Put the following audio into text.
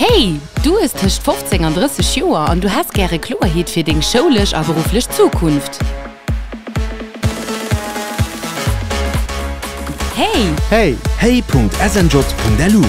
Hey, du ist tischcht 15 an 30 Joer an du hast gerne Chlorheet fir den scholech a beruflech Zukunft. Hey, Hey, hey.snjobs.delu